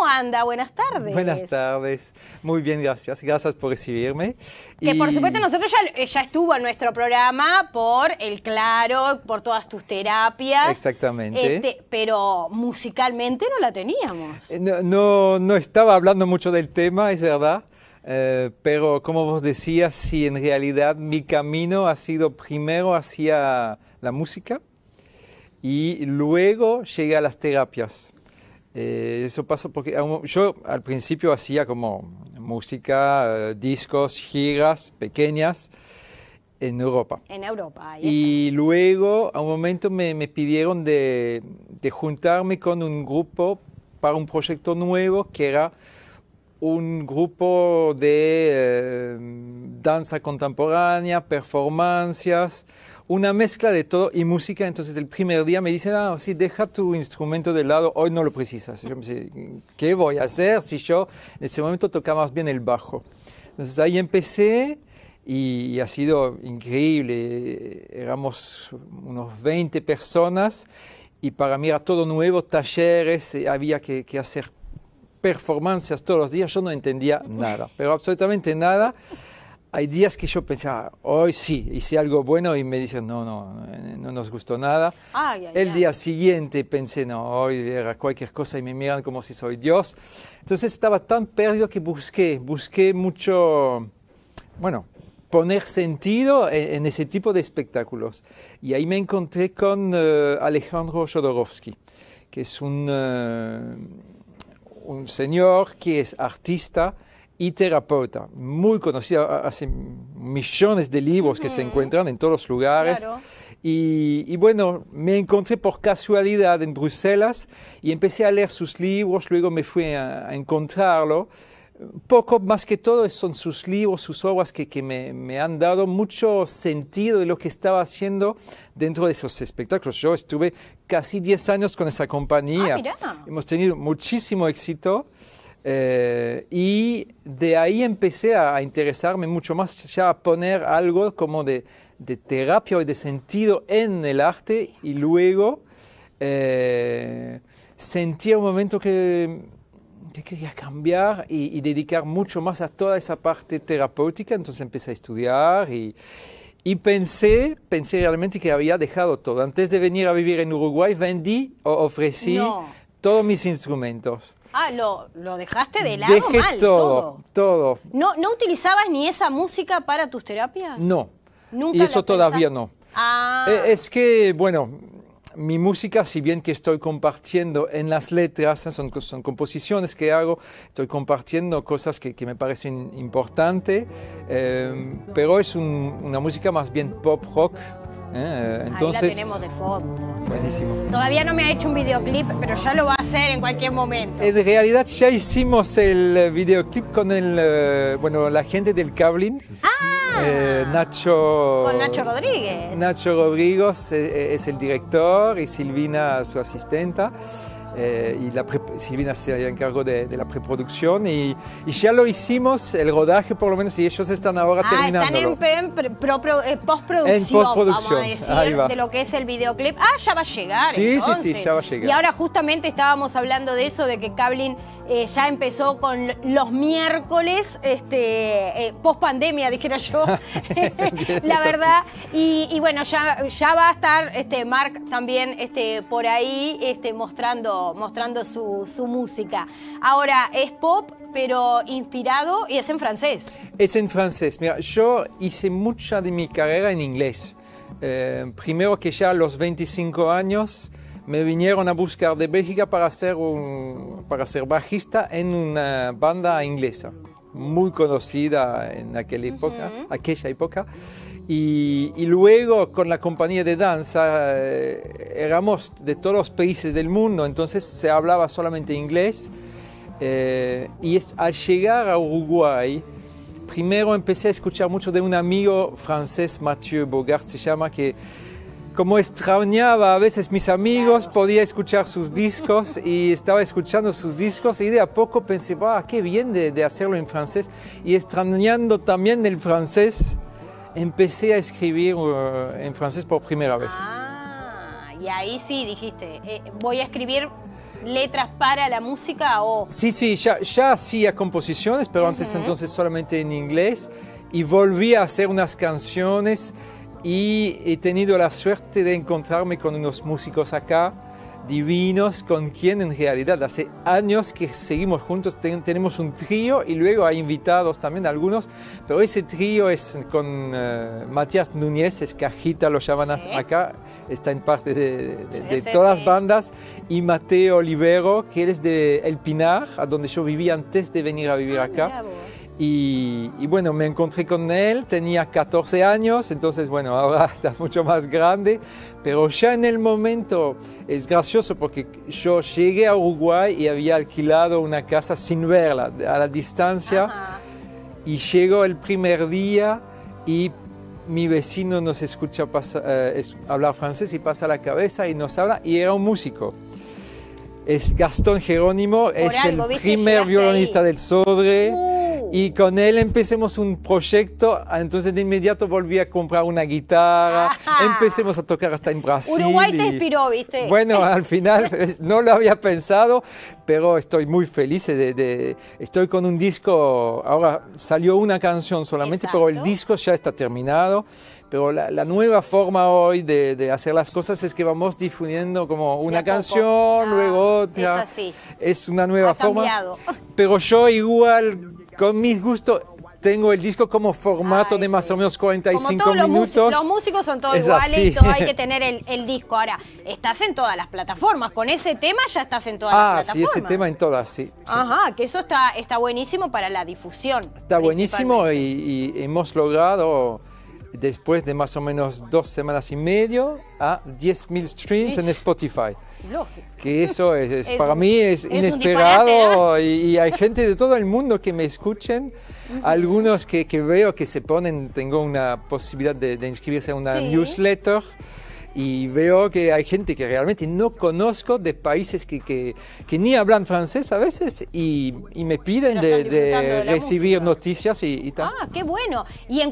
¿Cómo anda? Buenas tardes. Buenas tardes. Muy bien, gracias. Gracias por recibirme. Que por supuesto nosotros ya, ya estuvo en nuestro programa por el claro, por todas tus terapias. Exactamente. Este, pero musicalmente no la teníamos. Eh, no, no, estaba hablando mucho del tema, es verdad. Eh, pero como vos decías, sí, en realidad mi camino ha sido primero hacia la música y luego llegué a las terapias. Eh, eso pasó porque yo al principio hacía como música, eh, discos, giras pequeñas en Europa. En Europa. y luego a un momento me, me pidieron de, de, juntarme con un grupo para un proyecto nuevo que era un grupo de eh, danza contemporánea, performancias, una mezcla de todo y música. Entonces el primer día me dicen, ah, sí, deja tu instrumento de lado, hoy no lo precisas. Yo me dije, ¿qué voy a hacer si yo en ese momento tocaba más bien el bajo? Entonces ahí empecé y, ha sido increíble. Éramos unos 20 personas y para mí era todo nuevo, talleres, eh, había que, que hacer performances todos los días, yo no entendía nada, pero absolutamente nada hay días que yo pensaba, hoy sí, hice algo bueno y me dicen, no, no, no nos gustó nada. el día siguiente pensé, no, hoy era cualquier cosa y me miran como si soy Dios. Entonces estaba tan perdido que busqué, busqué mucho, bueno, poner sentido en, ese tipo de espectáculos. Y ahí me encontré con eh, Alejandro Jodorowsky, que es un, eh, un señor que es artista, y terapeuta, muy conocida, hace millones de libros que se encuentran en todos los lugares. Y, bueno, me encontré por casualidad en Bruselas y empecé a leer sus libros, luego me fui a, encontrarlo. Poco más que todo son sus libros, sus obras que, que me, me, han dado mucho sentido de lo que estaba haciendo dentro de esos espectáculos. Yo estuve casi 10 años con esa compañía. Ah, Hemos tenido muchísimo éxito. Eh, y de ahí empecé a, interesarme mucho más, ya a poner algo como de, de terapia y de sentido en el arte y luego eh, sentí un momento que, quería cambiar y, dedicar mucho más a toda esa parte terapéutica, entonces empecé a estudiar y, y pensé, pensé realmente que había dejado todo. Antes de venir a vivir en Uruguay, vendí o ofrecí todos mis instrumentos. Ah, lo, lo dejaste de lado Dejé mal, todo, todo. ¿No, ¿No utilizabas ni esa música para tus terapias? No. ¿Nunca y eso todavía no. Ah. Eh, es que, bueno, mi música, si bien que estoy compartiendo en las letras, son, son composiciones que hago, estoy compartiendo cosas que, que me parecen importantes, eh, pero es una música más bien pop rock. ¿Eh? Entonces, Ahí la tenemos de fondo. Buenísimo. Todavía no me ha hecho un videoclip, pero ya lo va a hacer en cualquier momento. En realidad ya hicimos el videoclip con el, eh, bueno, la gente del Cablin. Ah. Eh, Nacho. Con Nacho Rodríguez. Nacho Rodríguez eh, es el director y Silvina su asistenta. Eh, y la Silvina se encargó de, de la preproducción y, y, ya lo hicimos, el rodaje por lo menos, y ellos están ahora ah, terminando. Están en, eh, postproducción, vamos a decir, de lo que es el videoclip. Ah, ya va a llegar. Sí, entonces. sí, sí, ya va a llegar. Y ahora justamente estábamos hablando de eso, de que Cablin eh, ya empezó con los miércoles, este, eh, post pandemia, dijera yo, la verdad. Y, y, bueno, ya, ya va a estar este, Mark también este, por ahí este, mostrando mostrando, su, música. Ahora, es pop, pero inspirado y es en francés. Es en francés. Mira, yo hice mucha de mi carrera en inglés. Eh, primero que ya a los 25 años me vinieron a buscar de Bélgica para ser, un, para ser bajista en una banda inglesa, muy conocida en aquella época. aquella época. Y, luego con la compañía de danza eh, éramos de todos los países del mundo, entonces se hablaba solamente inglés. Eh, y es, al llegar a Uruguay, primero empecé a escuchar mucho de un amigo francés, Mathieu Bogart se llama, que como extrañaba a veces mis amigos, podía escuchar sus discos y estaba escuchando sus discos y de a poco pensé, ah, qué bien de, de hacerlo en francés y extrañando también el francés empecé a escribir uh, en francés por primera vez. Ah, y ahí sí dijiste, eh, voy a escribir letras para la música o...? Sí, sí, ya, ya hacía composiciones, pero antes entonces solamente en inglés y volví a hacer unas canciones y he tenido la suerte de encontrarme con unos músicos acá divinos con quien en realidad hace años que seguimos juntos, tenemos un trío y luego hay invitados también algunos, pero ese trío es con uh, Matías Núñez, es Cajita, lo llaman acá, está en parte de, todas las bandas, y Mateo Olivero, que él es de El Pinar, a donde yo vivía antes de venir a vivir ah, acá. Y, bueno, me encontré con él, tenía 14 años, entonces bueno, ahora está mucho más grande, pero ya en el momento es gracioso porque yo llegué a Uruguay y había alquilado una casa sin verla, a la distancia, y llego el primer día y mi vecino nos escucha eh, hablar francés y pasa la cabeza y nos habla y era un músico. Es Gastón Jerónimo, es el primer violonista del Sodre. Uh. Y con él empecemos un proyecto, entonces de inmediato volví a comprar una guitarra, empecemos a tocar hasta en Brasil. Uruguay te inspiró, ¿viste? Bueno, al final no lo había pensado, pero estoy muy feliz de, estoy con un disco, ahora salió una canción solamente, pero el disco ya está terminado. Pero la, nueva forma hoy de, hacer las cosas es que vamos difundiendo como una canción, ah, luego otra. Es así. Es una nueva forma. Pero yo igual con mis gustos tengo el disco como formato de más o menos 45 minutos. Los, músicos son todos iguales y todo hay que tener el, disco. Ahora, estás en todas las plataformas. Con ese tema ya estás en todas las plataformas. Ah, sí, ese tema en todas, sí, Ajá, que eso está, está buenísimo para la difusión. Está buenísimo y, hemos logrado después de más o menos dos semanas y medio a 10.000 streams en Spotify. Lógico. Que eso es, para mí es, inesperado y, hay gente de todo el mundo que me escuchen. Algunos que, que, veo que se ponen, tengo una posibilidad de, inscribirse a una newsletter y veo que hay gente que realmente no conozco de países que, que, que ni hablan francés a veces y, y me piden de, recibir noticias y, tal. Ah, qué bueno. ¿Y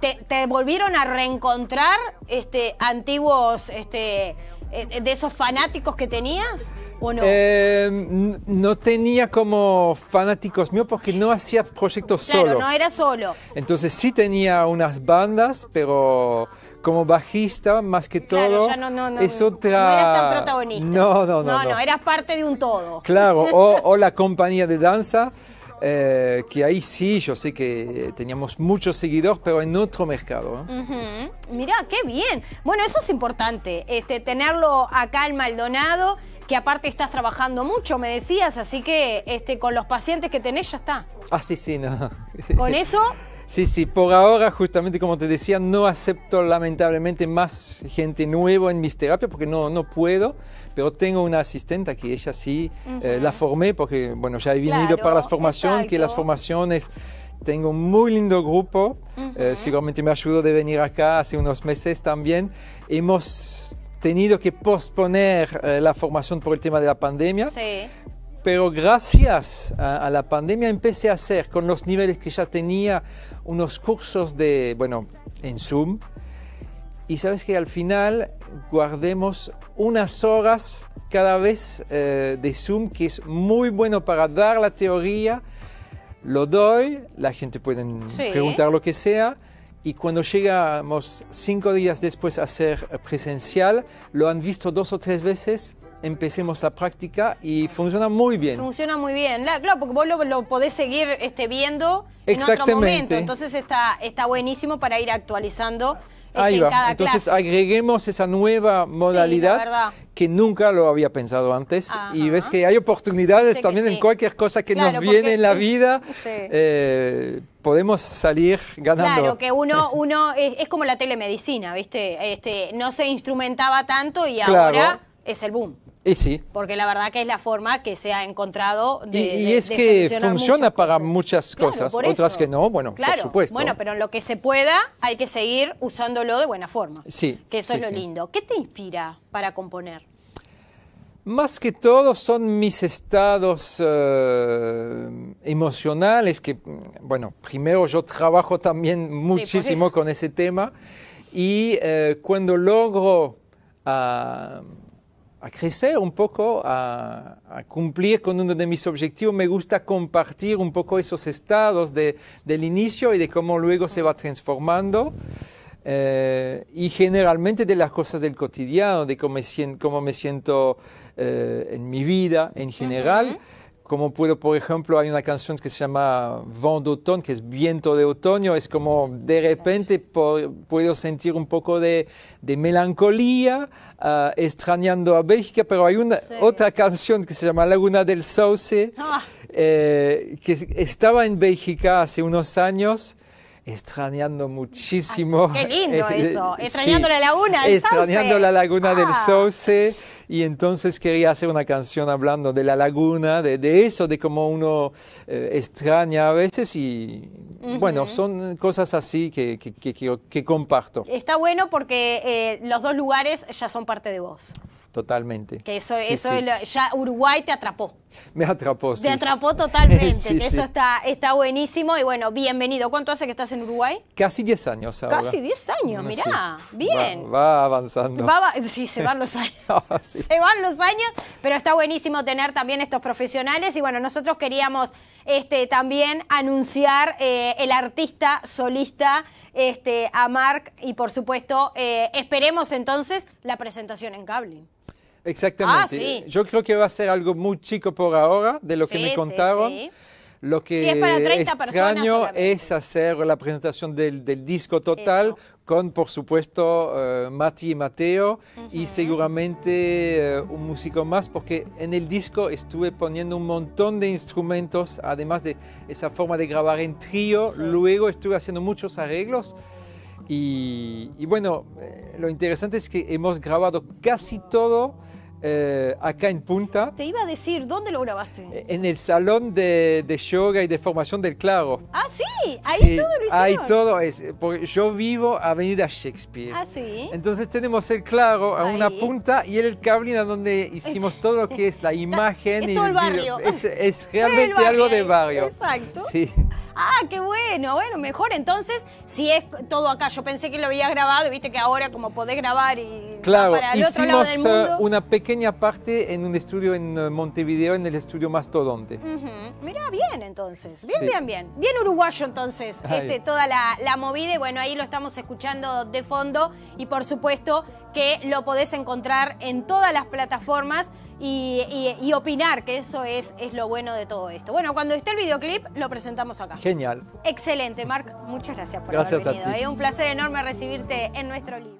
te, te, volvieron a reencontrar este, antiguos... Este, eh, de esos fanáticos que tenías o no? Eh, no tenía como fanáticos míos porque no hacía proyectos claro, solo. no era solo. Entonces sí tenía unas bandas, pero como bajista más que todo ya no, no, no, es otra... No eras tan protagonista. No, no, no. No, no, eras parte de un todo. Claro, o, o la compañía de danza. Eh, que ahí sí, yo sé que teníamos muchos seguidores, pero en otro mercado. ¿eh? Mirá, qué bien. Bueno, eso es importante, este, tenerlo acá en Maldonado, que aparte estás trabajando mucho, me decías, así que este, con los pacientes que tenés ya está. Ah, sí, sí, no. Con eso Sí, sí, por ahora, justamente como te decía, no acepto lamentablemente más gente nueva en mis terapias porque no, no puedo, pero tengo una asistente que ella sí eh, la formé porque, bueno, ya he venido para las formaciones, que las formaciones tengo un muy lindo grupo, eh, seguramente me ayudó de venir acá hace unos meses también. Hemos tenido que posponer eh, la formación por el tema de la pandemia. Sí. Pero gracias a, la pandemia empecé a hacer con los niveles que ya tenía unos cursos de, bueno, en Zoom. Y sabes que al final guardemos unas horas cada vez eh, de Zoom, que es muy bueno para dar la teoría. Lo doy, la gente puede preguntar lo que sea y cuando llegamos cinco días después a ser presencial, lo han visto dos o tres veces, empecemos la práctica y funciona muy bien. Funciona muy bien, claro, porque vos lo, podés seguir este, viendo en otro momento, entonces está, está buenísimo para ir actualizando Ahí va. Entonces agreguemos esa nueva modalidad que nunca lo había pensado antes y ves que hay oportunidades también en cualquier cosa que nos viene en la vida. Eh, podemos salir ganando. Claro, que uno, uno es, como la telemedicina, ¿viste? Este, no se instrumentaba tanto y ahora es el boom. Y sí. Porque la verdad que es la forma que se ha encontrado de Y, es que funciona para muchas cosas, otras que no, bueno, por supuesto. Bueno, pero en lo que se pueda hay que seguir usándolo de buena forma. Sí. Que eso es lo lindo. ¿Qué te inspira para componer? Más que todo son mis estados eh, emocionales, que, bueno, primero yo trabajo también muchísimo con ese tema y eh, cuando logro... Uh, a crecer un poco, a, cumplir con uno de mis objetivos. Me gusta compartir un poco esos estados de, del inicio y de cómo luego se va transformando. Eh, y generalmente de las cosas del cotidiano, de cómo me siento, eh, en mi vida en general. Como puedo, por ejemplo, hay una canción que se llama Vent d'automne, que es viento de otoño, es como de repente por, puedo sentir un poco de, de melancolía, uh, extrañando a Bélgica, pero hay una sí. otra canción que se llama Laguna del Sauce, ah. eh, que estaba en Bélgica hace unos años extrañando muchísimo. Ay, qué lindo eso, extrañando sí, la laguna del Extrañando Sauce. la laguna ah. del Sauce y entonces quería hacer una canción hablando de la laguna, de, de eso, de cómo uno eh, extraña a veces y uh -huh. bueno, son cosas así que, que, que, que comparto. Está bueno porque eh, los dos lugares ya son parte de vos. Totalmente. Que eso, sí, eso sí. ya Uruguay te atrapó. Me atrapó, sí. Te atrapó totalmente, sí, eso está, está buenísimo y bueno, bienvenido. ¿Cuánto hace que estás en Uruguay? Casi 10 años ahora. Casi 10 años, mirá, bien. Va, va avanzando. Va, sí, se van los años. se van los años, pero está buenísimo tener también estos profesionales y bueno, nosotros queríamos este, también anunciar eh, el artista solista este, a Marc y por supuesto eh, esperemos entonces la presentación en Cable. Exactamente. Ah, sí. Yo creo que va a ser algo muy chico por ahora, de lo sí, que me contaron. Sí, lo que es para 30 extraño es hacer la presentación del, del disco total Eso. con, por supuesto, uh, Mati y Mateo uh -huh. y seguramente uh, un músico más, porque en el disco estuve poniendo un montón de instrumentos, además de esa forma de grabar en trío. Luego estuve haciendo muchos arreglos. Y, bueno, eh, lo interesante es que hemos grabado casi todo eh, acá en Punta. Te iba a decir, ¿dónde lo grabaste? En el salón de, de yoga y de formación del Claro. Ah, sí, ahí sí, todo lo hicieron. Ahí todo es, porque yo vivo Avenida Shakespeare. Ah, sí. Entonces tenemos el Claro a ahí. una punta y el Cablin a donde hicimos todo lo que es la imagen. es y todo el video. barrio. Es, es realmente algo de barrio. Exacto. Sí. Ah, qué bueno, bueno, mejor entonces si es todo acá. Yo pensé que lo habías grabado y viste que ahora como podés grabar y claro, hicimos. Uh, una pequeña parte en un estudio en uh, Montevideo, en el estudio Mastodonte. Uh -huh. Mira, bien entonces, bien, sí. bien, bien. Bien uruguayo entonces, este, toda la, la movida y bueno, ahí lo estamos escuchando de fondo y por supuesto que lo podés encontrar en todas las plataformas. Y, y, y, opinar, que eso es, es lo bueno de todo esto. Bueno, cuando esté el videoclip, lo presentamos acá. Genial. Excelente, Marc. Muchas gracias por gracias haber venido. A ti. Es un placer enorme recibirte en nuestro libro.